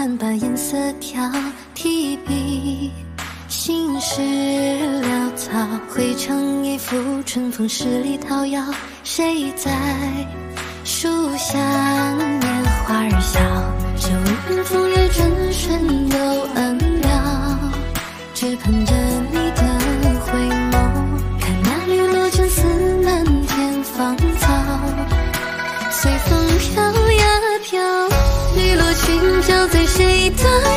看把烟色调，提笔心事潦草，绘成一幅春风十里桃夭。谁在树下拈花笑？这无边风月，转瞬都暗了，只盼着你的回眸。看那绿罗裙，似漫天芳草，随风飘摇。飘，在谁的？